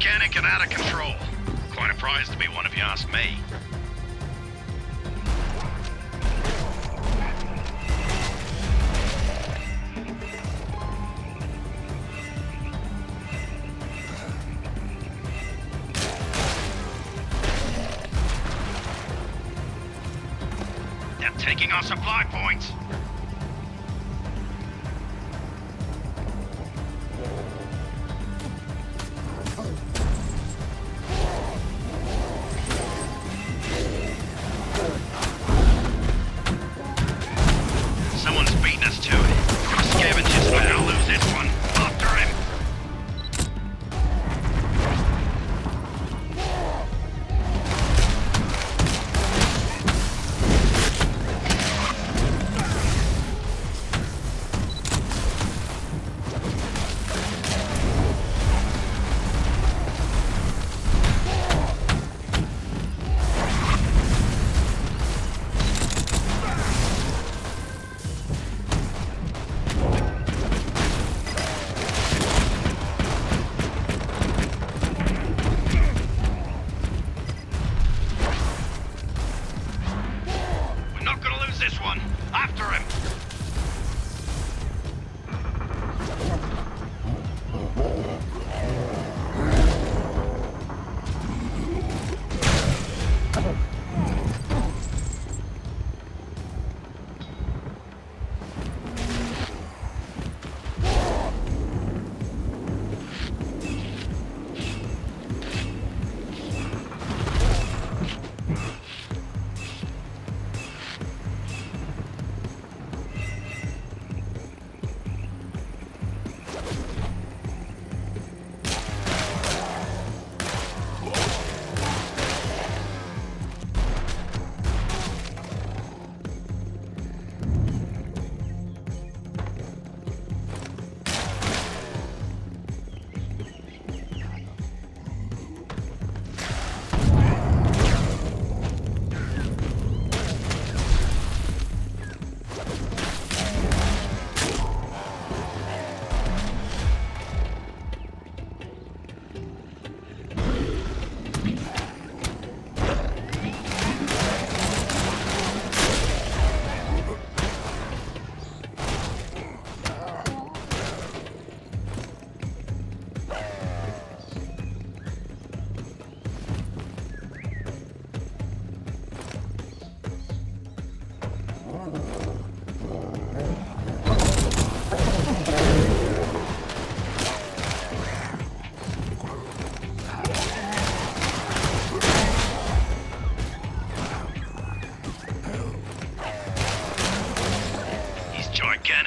Gigantic and out of control. Quite a prize to be won if you ask me. They're taking our supply points.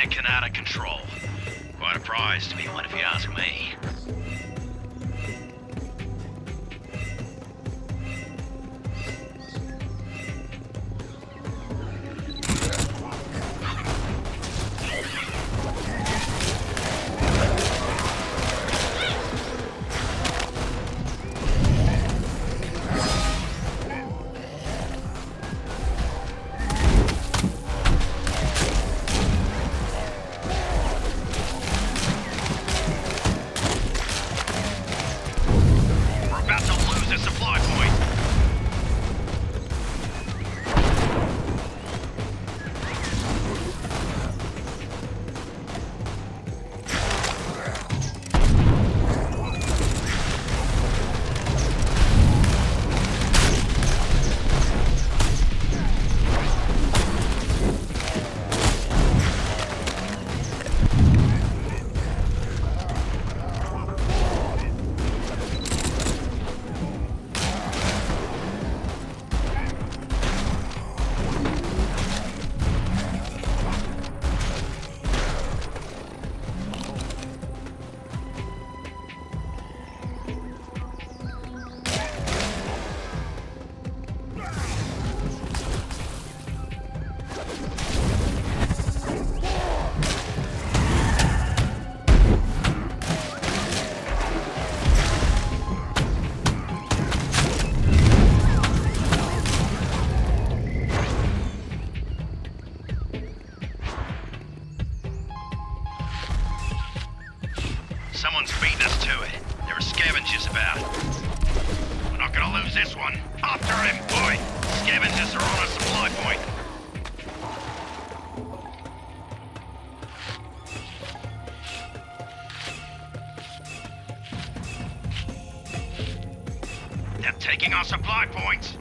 And out of control. Quite a prize to be won if you ask me. They're taking our supply points.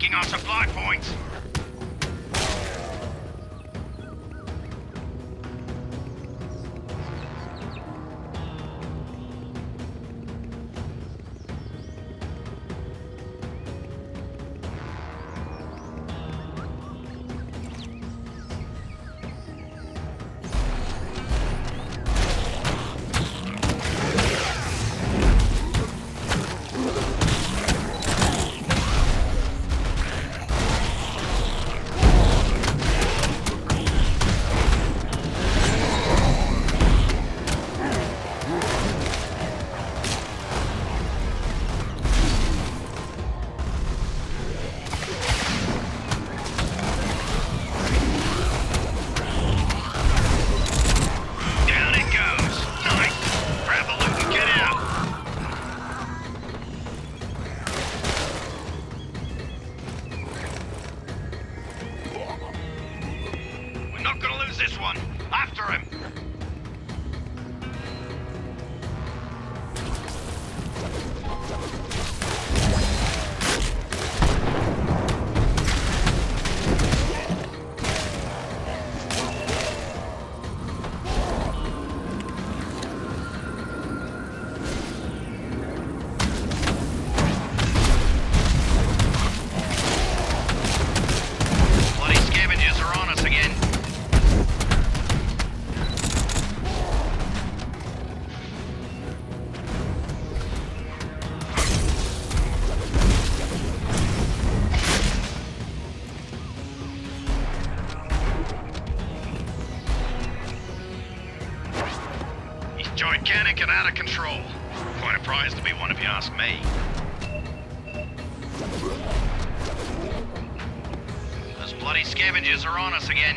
Taking our supply points. Gigantic and out of control. Quite a prize to be won if you ask me. Those bloody scavengers are on us again.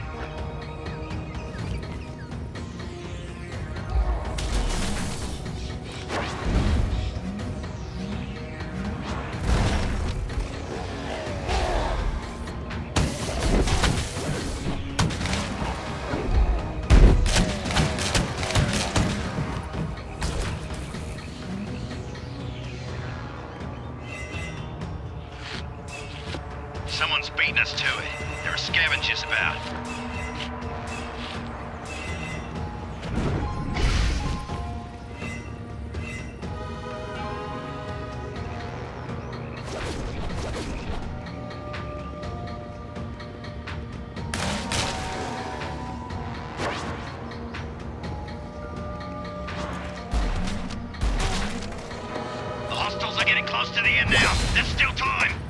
Getting close to the end now. There's still time.